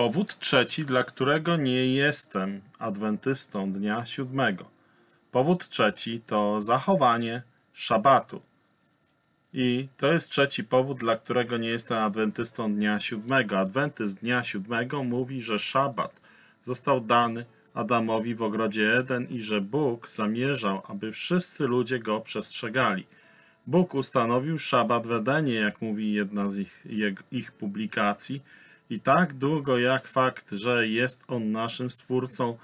Powód trzeci, dla którego nie jestem adwentystą dnia siódmego. Powód trzeci to zachowanie szabatu. I to jest trzeci powód, dla którego nie jestem adwentystą dnia siódmego. Adwentyst dnia siódmego mówi, że szabat został dany Adamowi w ogrodzie Eden i że Bóg zamierzał, aby wszyscy ludzie go przestrzegali. Bóg ustanowił szabat w Edenie, jak mówi jedna z ich, ich publikacji, i tak długo jak fakt, że jest on naszym stwórcą,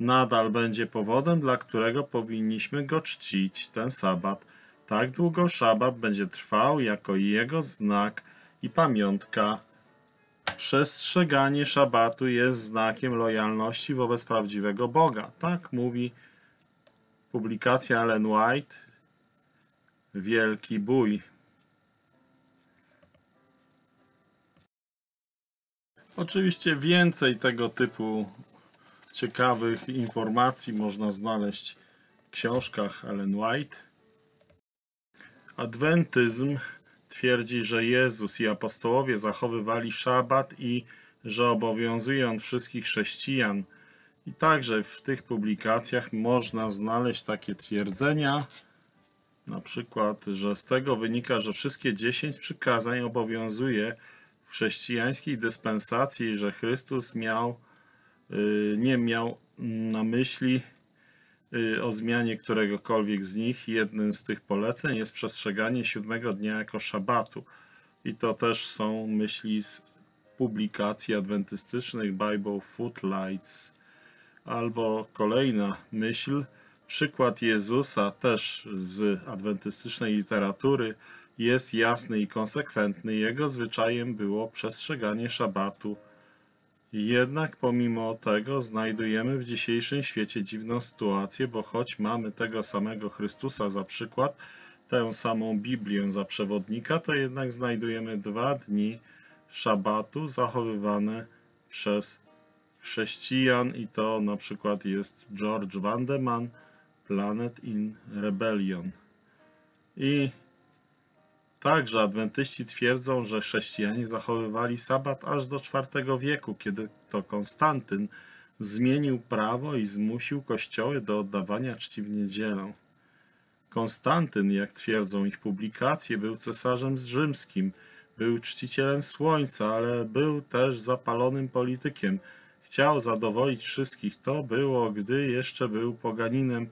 nadal będzie powodem, dla którego powinniśmy go czcić, ten sabat. Tak długo szabat będzie trwał jako jego znak i pamiątka. Przestrzeganie szabatu jest znakiem lojalności wobec prawdziwego Boga. Tak mówi publikacja Ellen White, Wielki Bój. Oczywiście więcej tego typu ciekawych informacji można znaleźć w książkach Ellen White. Adwentyzm twierdzi, że Jezus i apostołowie zachowywali szabat i że obowiązuje on wszystkich chrześcijan. I także w tych publikacjach można znaleźć takie twierdzenia, na przykład, że z tego wynika, że wszystkie dziesięć przykazań obowiązuje chrześcijańskiej dyspensacji, że Chrystus miał, y, nie miał na myśli y, o zmianie któregokolwiek z nich. Jednym z tych poleceń jest przestrzeganie siódmego dnia jako szabatu. I to też są myśli z publikacji adwentystycznych Bible Footlights. Albo kolejna myśl, przykład Jezusa też z adwentystycznej literatury jest jasny i konsekwentny. Jego zwyczajem było przestrzeganie szabatu. Jednak pomimo tego znajdujemy w dzisiejszym świecie dziwną sytuację, bo choć mamy tego samego Chrystusa za przykład, tę samą Biblię za przewodnika, to jednak znajdujemy dwa dni szabatu zachowywane przez chrześcijan i to na przykład jest George Vandeman, Planet in Rebellion. I Także adwentyści twierdzą, że chrześcijanie zachowywali sabat aż do IV wieku, kiedy to Konstantyn zmienił prawo i zmusił kościoły do oddawania czci w niedzielę. Konstantyn, jak twierdzą ich publikacje, był cesarzem rzymskim, był czcicielem słońca, ale był też zapalonym politykiem. Chciał zadowolić wszystkich. To było, gdy jeszcze był poganinem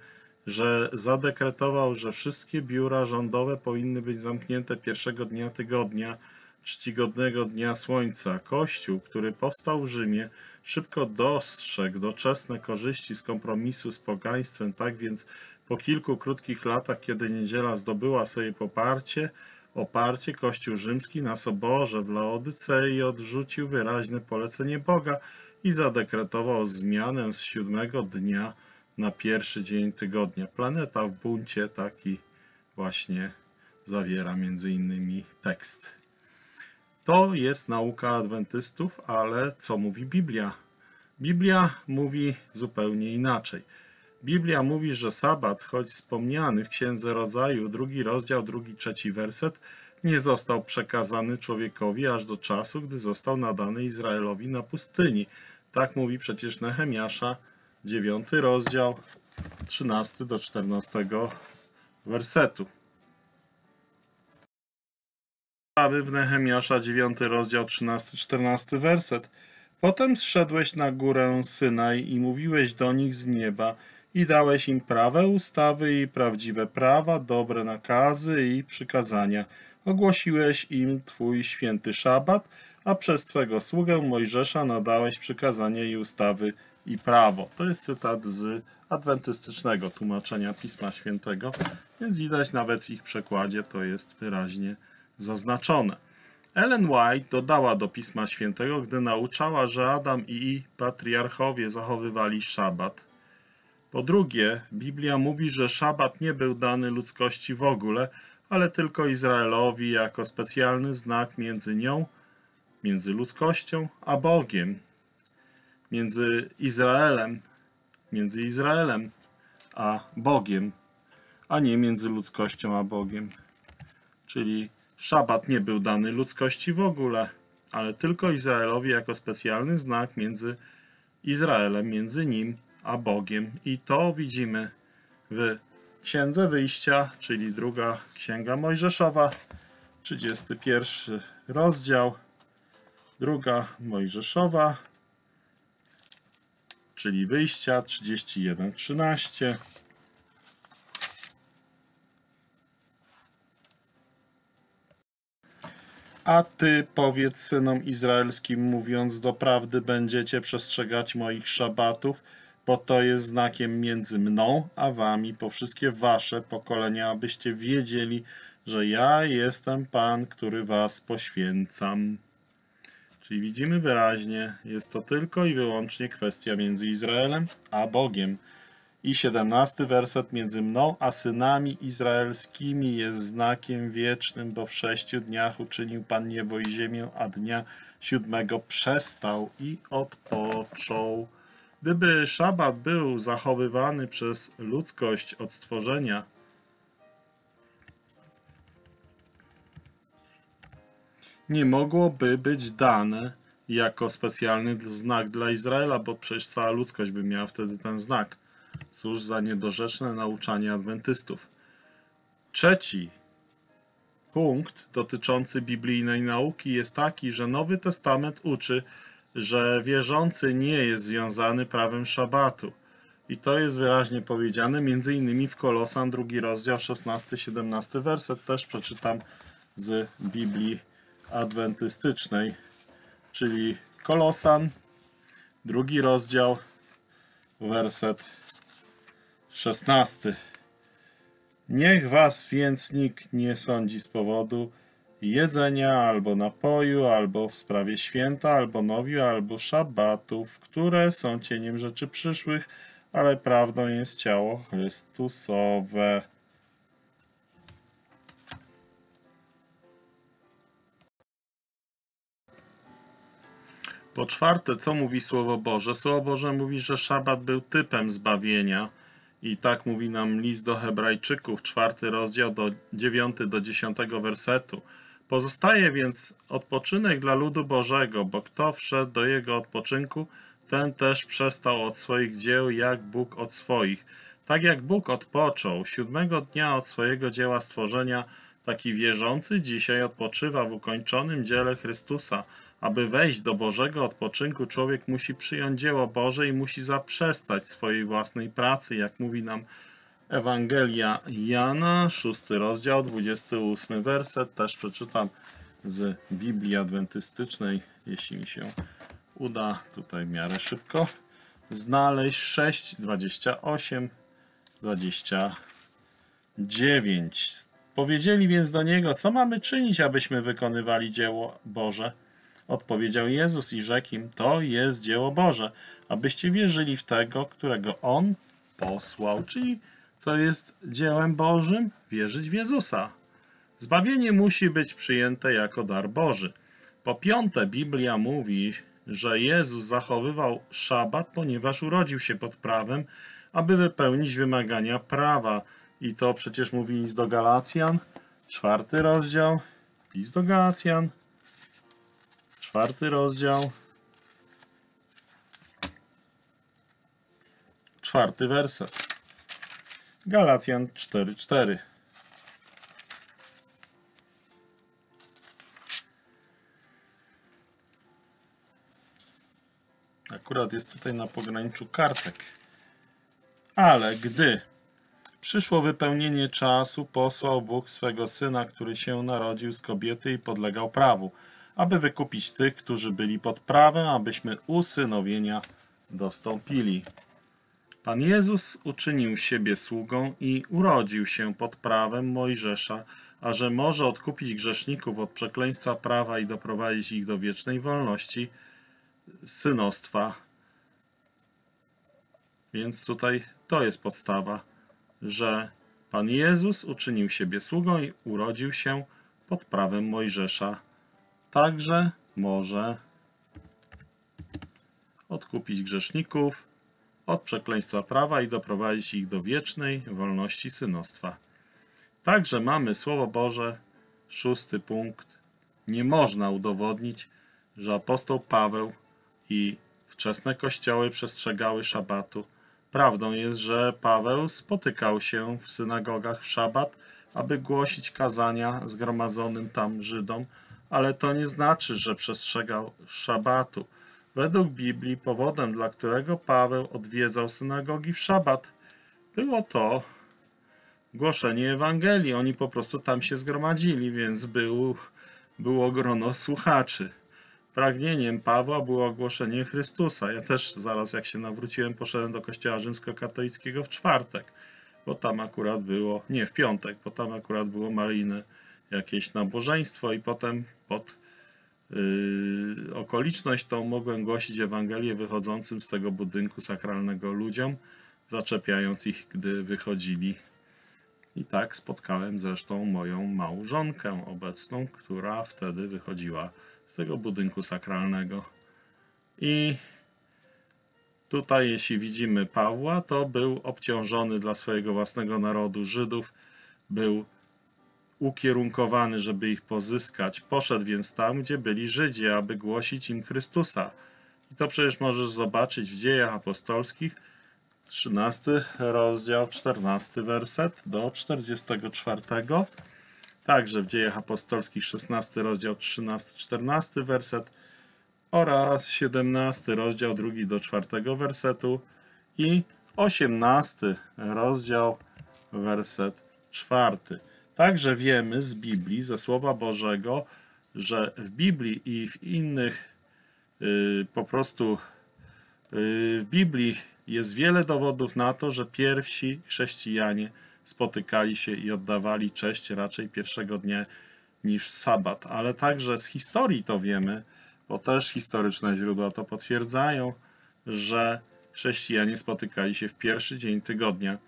że zadekretował, że wszystkie biura rządowe powinny być zamknięte pierwszego dnia tygodnia, czcigodnego dnia słońca. Kościół, który powstał w Rzymie, szybko dostrzegł doczesne korzyści z kompromisu z pogaństwem, tak więc po kilku krótkich latach, kiedy niedziela zdobyła sobie poparcie, oparcie Kościół rzymski na soborze w Laodycei odrzucił wyraźne polecenie Boga i zadekretował zmianę z siódmego dnia na pierwszy dzień tygodnia. Planeta w buncie taki właśnie zawiera między innymi tekst. To jest nauka adwentystów, ale co mówi Biblia? Biblia mówi zupełnie inaczej. Biblia mówi, że sabat, choć wspomniany w Księdze Rodzaju, drugi rozdział, drugi, trzeci werset, nie został przekazany człowiekowi aż do czasu, gdy został nadany Izraelowi na pustyni. Tak mówi przecież Nehemiasza, 9 rozdział, 13 do 14 wersetu. Czytamy w Nehemiasza 9 rozdział 13-14 werset. Potem zszedłeś na górę Synaj i mówiłeś do nich z nieba i dałeś im prawe ustawy i prawdziwe prawa, dobre nakazy i przykazania. Ogłosiłeś im Twój święty szabat, a przez Twego sługę Mojżesza nadałeś przykazania i ustawy i prawo. To jest cytat z adwentystycznego tłumaczenia Pisma Świętego, więc widać nawet w ich przekładzie to jest wyraźnie zaznaczone. Ellen White dodała do Pisma Świętego, gdy nauczała, że Adam i patriarchowie zachowywali szabat. Po drugie, Biblia mówi, że szabat nie był dany ludzkości w ogóle, ale tylko Izraelowi jako specjalny znak między nią, między ludzkością a Bogiem między Izraelem, między Izraelem a Bogiem, a nie między ludzkością a Bogiem. Czyli szabat nie był dany ludzkości w ogóle, ale tylko Izraelowi jako specjalny znak między Izraelem, między nim a Bogiem. I to widzimy w Księdze Wyjścia, czyli druga Księga Mojżeszowa, 31 rozdział, druga Mojżeszowa, czyli Wyjścia 31-13. A ty powiedz synom izraelskim, mówiąc doprawdy będziecie przestrzegać moich szabatów, bo to jest znakiem między mną a wami po wszystkie wasze pokolenia, abyście wiedzieli, że ja jestem Pan, który was poświęcam. Czyli widzimy wyraźnie, jest to tylko i wyłącznie kwestia między Izraelem a Bogiem. I siedemnasty werset między mną a synami izraelskimi jest znakiem wiecznym, bo w sześciu dniach uczynił Pan niebo i ziemię, a dnia siódmego przestał i odpoczął. Gdyby szabat był zachowywany przez ludzkość od stworzenia, nie mogłoby być dane jako specjalny znak dla Izraela, bo przecież cała ludzkość by miała wtedy ten znak. Cóż za niedorzeczne nauczanie adwentystów. Trzeci punkt dotyczący biblijnej nauki jest taki, że Nowy Testament uczy, że wierzący nie jest związany prawem szabatu. I to jest wyraźnie powiedziane innymi w Kolosan, drugi rozdział, 16-17 werset, też przeczytam z Biblii adwentystycznej, czyli Kolosan, drugi rozdział, werset 16. Niech was więc nikt nie sądzi z powodu jedzenia albo napoju, albo w sprawie święta, albo nowiu, albo szabatów, które są cieniem rzeczy przyszłych, ale prawdą jest ciało Chrystusowe. Po czwarte, co mówi Słowo Boże? Słowo Boże mówi, że szabat był typem zbawienia i tak mówi nam list do Hebrajczyków, czwarty rozdział, do 9 do 10 wersetu. Pozostaje więc odpoczynek dla ludu Bożego, bo kto wszedł do jego odpoczynku, ten też przestał od swoich dzieł, jak Bóg od swoich. Tak jak Bóg odpoczął siódmego dnia od swojego dzieła stworzenia, taki wierzący dzisiaj odpoczywa w ukończonym dziele Chrystusa. Aby wejść do Bożego odpoczynku, człowiek musi przyjąć dzieło Boże i musi zaprzestać swojej własnej pracy, jak mówi nam Ewangelia Jana, szósty rozdział, 28 werset. Też przeczytam z Biblii Adwentystycznej, jeśli mi się uda tutaj w miarę szybko znaleźć 6, 28, 29. Powiedzieli więc do niego, co mamy czynić, abyśmy wykonywali dzieło Boże? Odpowiedział Jezus i rzekł im, to jest dzieło Boże, abyście wierzyli w tego, którego On posłał. Czyli co jest dziełem Bożym? Wierzyć w Jezusa. Zbawienie musi być przyjęte jako dar Boży. Po piąte, Biblia mówi, że Jezus zachowywał szabat, ponieważ urodził się pod prawem, aby wypełnić wymagania prawa. I to przecież mówi list do Galacjan, czwarty rozdział, list do Galacjan, czwarty rozdział, czwarty werset. Galacjan 4:4. Akurat jest tutaj na pograniczu kartek. Ale gdy przyszło wypełnienie czasu, posłał Bóg swego syna, który się narodził z kobiety i podlegał prawu, aby wykupić tych, którzy byli pod prawem, abyśmy usynowienia dostąpili. Pan Jezus uczynił siebie sługą i urodził się pod prawem Mojżesza, a że może odkupić grzeszników od przekleństwa prawa i doprowadzić ich do wiecznej wolności, synostwa. Więc tutaj to jest podstawa, że Pan Jezus uczynił siebie sługą i urodził się pod prawem Mojżesza. Także może odkupić grzeszników od przekleństwa prawa i doprowadzić ich do wiecznej wolności synostwa. Także mamy Słowo Boże, szósty punkt. Nie można udowodnić, że apostoł Paweł i wczesne kościoły przestrzegały szabatu. Prawdą jest, że Paweł spotykał się w synagogach w szabat, aby głosić kazania zgromadzonym tam Żydom, ale to nie znaczy, że przestrzegał szabatu. Według Biblii powodem, dla którego Paweł odwiedzał synagogi w szabat, było to głoszenie Ewangelii. Oni po prostu tam się zgromadzili, więc był, było grono słuchaczy. Pragnieniem Pawła było głoszenie Chrystusa. Ja też zaraz jak się nawróciłem, poszedłem do kościoła rzymskokatolickiego w czwartek, bo tam akurat było, nie w piątek, bo tam akurat było maryjne jakieś nabożeństwo i potem pod yy, okoliczność tą mogłem głosić Ewangelię wychodzącym z tego budynku sakralnego ludziom, zaczepiając ich, gdy wychodzili. I tak spotkałem zresztą moją małżonkę obecną, która wtedy wychodziła z tego budynku sakralnego. I tutaj, jeśli widzimy Pawła, to był obciążony dla swojego własnego narodu Żydów, był ukierunkowany, żeby ich pozyskać. Poszedł więc tam, gdzie byli Żydzi, aby głosić im Chrystusa. I to przecież możesz zobaczyć w dziejach apostolskich, 13 rozdział, 14 werset do 44. Także w dziejach apostolskich 16 rozdział, 13-14 werset oraz 17 rozdział, 2 do 4 wersetu i 18 rozdział, werset 4. Także wiemy z Biblii, ze Słowa Bożego, że w Biblii i w innych yy, po prostu yy, w Biblii jest wiele dowodów na to, że pierwsi chrześcijanie spotykali się i oddawali cześć raczej pierwszego dnia niż sabat. Ale także z historii to wiemy, bo też historyczne źródła to potwierdzają, że chrześcijanie spotykali się w pierwszy dzień tygodnia.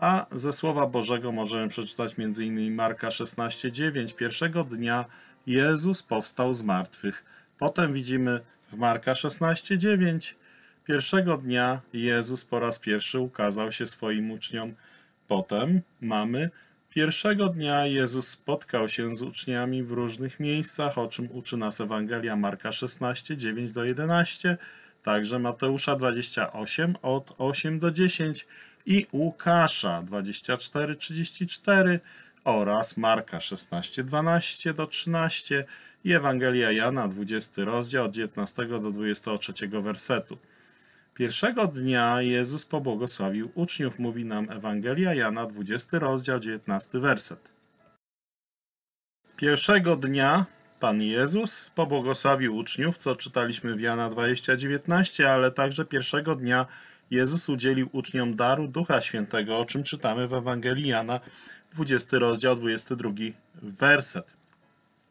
A ze Słowa Bożego możemy przeczytać m.in. Marka 16:9. Pierwszego dnia Jezus powstał z martwych. Potem widzimy w Marka 16:9. Pierwszego dnia Jezus po raz pierwszy ukazał się swoim uczniom. Potem mamy pierwszego dnia Jezus spotkał się z uczniami w różnych miejscach, o czym uczy nas Ewangelia Marka 16, 9 do 11, także Mateusza 28 od 8 do 10 i Łukasza 24, 34 oraz Marka 16, 12 do 13 i Ewangelia Jana 20 rozdział od 19 do 23 wersetu. Pierwszego dnia Jezus pobłogosławił uczniów, mówi nam Ewangelia Jana, 20 rozdział, 19 werset. Pierwszego dnia Pan Jezus pobłogosławił uczniów, co czytaliśmy w Jana 20, 19, ale także pierwszego dnia Jezus udzielił uczniom daru Ducha Świętego, o czym czytamy w Ewangelii Jana, 20 rozdział, 22 werset.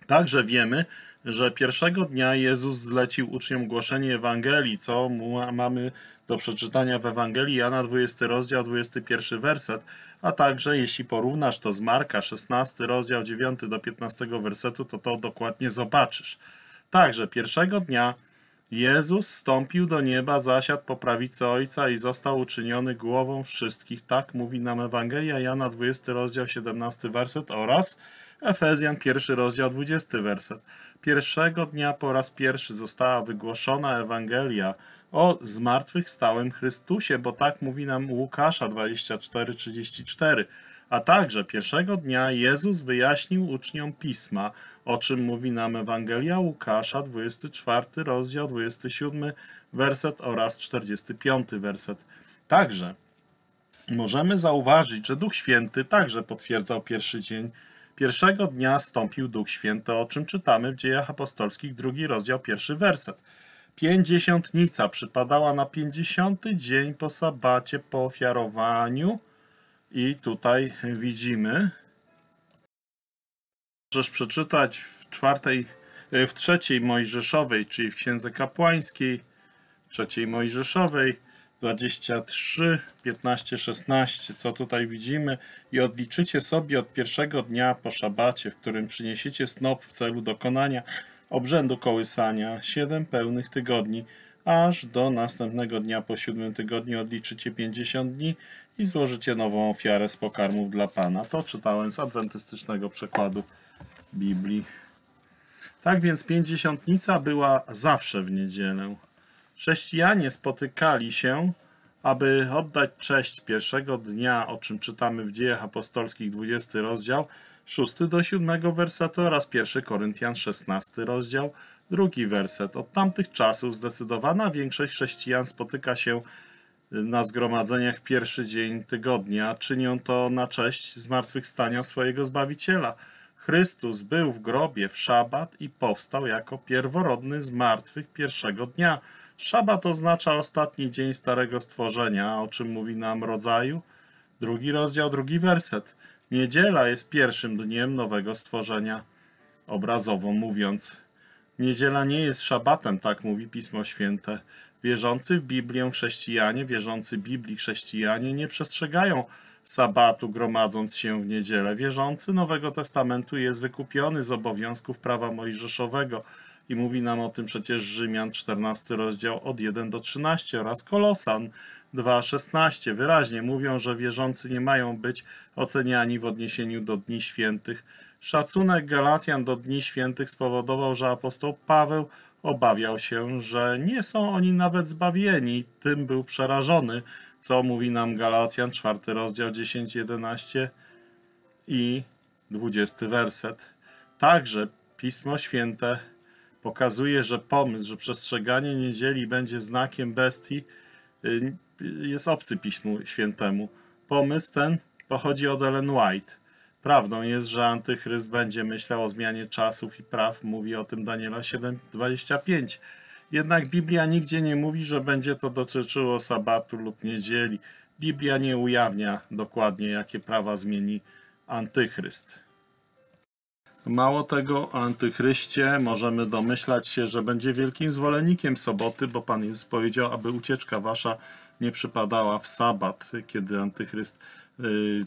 Także wiemy, że pierwszego dnia Jezus zlecił uczniom głoszenie Ewangelii, co mamy do przeczytania w Ewangelii Jana 20 rozdział 21 werset, a także jeśli porównasz to z Marka 16 rozdział 9 do 15 wersetu, to to dokładnie zobaczysz. Także pierwszego dnia Jezus stąpił do nieba, zasiadł po prawicy Ojca i został uczyniony głową wszystkich. Tak mówi nam Ewangelia Jana 20 rozdział 17 werset oraz Efezjan pierwszy rozdział 20 werset. Pierwszego dnia po raz pierwszy została wygłoszona Ewangelia o zmartwychwstałym Chrystusie, bo tak mówi nam Łukasza 24:34. A także pierwszego dnia Jezus wyjaśnił uczniom pisma, o czym mówi nam Ewangelia Łukasza 24 rozdział 27 werset oraz 45 werset. Także możemy zauważyć, że Duch Święty także potwierdzał pierwszy dzień Pierwszego dnia stąpił Duch Święty, o czym czytamy w Dziejach Apostolskich, drugi rozdział, pierwszy werset. Pięćdziesiątnica przypadała na pięćdziesiąty dzień po sabacie, po ofiarowaniu. I tutaj widzimy, możesz przeczytać w czwartej, w trzeciej Mojżeszowej, czyli w Księdze Kapłańskiej, trzeciej Mojżeszowej, 23, 15, 16, co tutaj widzimy, i odliczycie sobie od pierwszego dnia po szabacie, w którym przyniesiecie snop w celu dokonania obrzędu kołysania, siedem pełnych tygodni, aż do następnego dnia po siódmym tygodniu odliczycie 50 dni i złożycie nową ofiarę z pokarmów dla Pana. To czytałem z adwentystycznego przekładu Biblii. Tak więc pięćdziesiątnica była zawsze w niedzielę. Chrześcijanie spotykali się, aby oddać cześć pierwszego dnia, o czym czytamy w Dziejach Apostolskich 20 rozdział, 6 do 7 wersetu oraz 1 Koryntian 16 rozdział, drugi werset. Od tamtych czasów zdecydowana większość chrześcijan spotyka się na zgromadzeniach pierwszy dzień tygodnia. Czynią to na cześć zmartwychwstania swojego Zbawiciela. Chrystus był w grobie w szabat i powstał jako pierworodny z martwych pierwszego dnia. Szabat oznacza ostatni dzień Starego Stworzenia, o czym mówi nam rodzaju. Drugi rozdział, drugi werset. Niedziela jest pierwszym dniem nowego stworzenia. Obrazowo mówiąc, niedziela nie jest szabatem, tak mówi Pismo Święte. Wierzący w Biblię chrześcijanie, wierzący Biblii chrześcijanie nie przestrzegają sabatu gromadząc się w niedzielę. Wierzący Nowego Testamentu jest wykupiony z obowiązków prawa mojżeszowego i mówi nam o tym przecież Rzymian 14 rozdział od 1 do 13 oraz Kolosan 2:16 wyraźnie mówią, że wierzący nie mają być oceniani w odniesieniu do dni świętych. Szacunek Galacjan do dni świętych spowodował, że apostoł Paweł obawiał się, że nie są oni nawet zbawieni. Tym był przerażony, co mówi nam Galacjan, 4 rozdział 10, 11 i 20 werset. Także Pismo Święte pokazuje, że pomysł, że przestrzeganie niedzieli będzie znakiem bestii, y, jest obcy Piśmu Świętemu. Pomysł ten pochodzi od Ellen White. Prawdą jest, że antychryst będzie myślał o zmianie czasów i praw, mówi o tym Daniela 7:25. Jednak Biblia nigdzie nie mówi, że będzie to dotyczyło sabatu lub niedzieli. Biblia nie ujawnia dokładnie, jakie prawa zmieni antychryst. Mało tego, o antychryście możemy domyślać się, że będzie wielkim zwolennikiem soboty, bo Pan Jezus powiedział, aby ucieczka wasza nie przypadała w sabat, kiedy antychryst,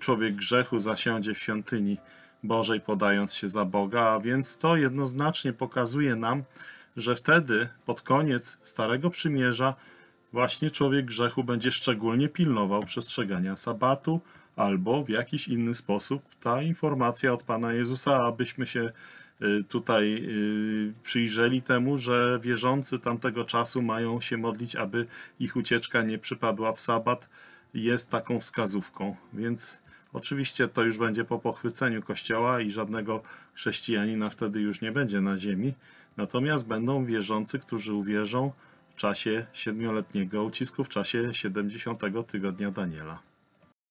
człowiek grzechu, zasiądzie w świątyni Bożej, podając się za Boga, a więc to jednoznacznie pokazuje nam, że wtedy, pod koniec Starego Przymierza, właśnie człowiek grzechu będzie szczególnie pilnował przestrzegania sabatu, albo w jakiś inny sposób ta informacja od Pana Jezusa, abyśmy się y, tutaj y, przyjrzeli temu, że wierzący tamtego czasu mają się modlić, aby ich ucieczka nie przypadła w sabat, jest taką wskazówką. Więc oczywiście to już będzie po pochwyceniu Kościoła i żadnego chrześcijanina wtedy już nie będzie na ziemi. Natomiast będą wierzący, którzy uwierzą w czasie siedmioletniego ucisku, w czasie 70 tygodnia Daniela.